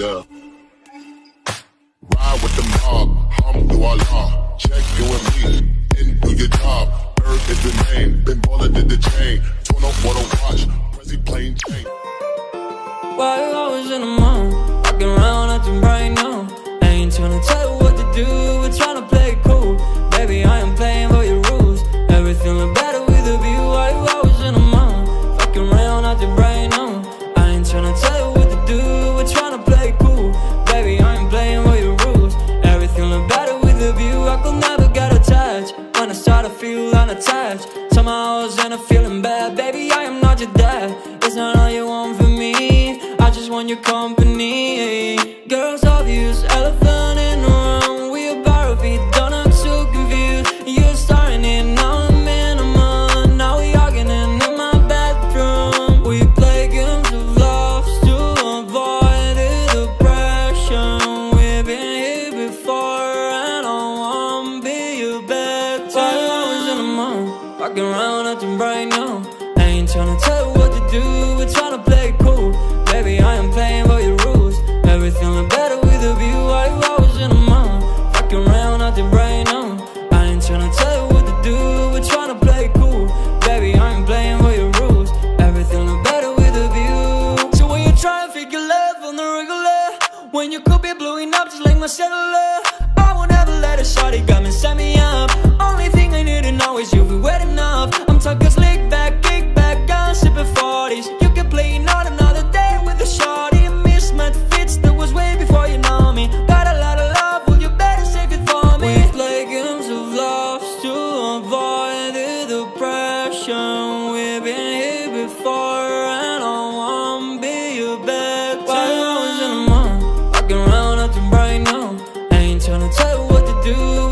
Yeah. Ride with the mob, hum through law. Check you and me, and do your job. Earth is the name, Ben Baller did the chain. Torn up what watch, Prezi plain chain. While I was in the mall, walking around acting right now. Never get attached when I start to feel unattached. Somehow I was in a feeling bad. Baby, I am not your dad. It's not all you want from me. I just want your company. Girls obvious, elephant mall, walking around acting right now. I ain't tryna tell you what to do, we're tryna play it cool. Baby, I am playing by your rules. Everything look better with a view. While I was in the mall, walking around acting right now. I ain't tryna tell you what to do, we're tryna play it cool. Baby, I ain't playing by your rules. Everything look better with a view. So when you try and figure love on the regular, when you could be blowing up just like my cellular, I won't ever let a shawty come and set me up. Been here before and I won't be your back Two hours in the morning, walking around nothing right now ain't tryna tell you what to do.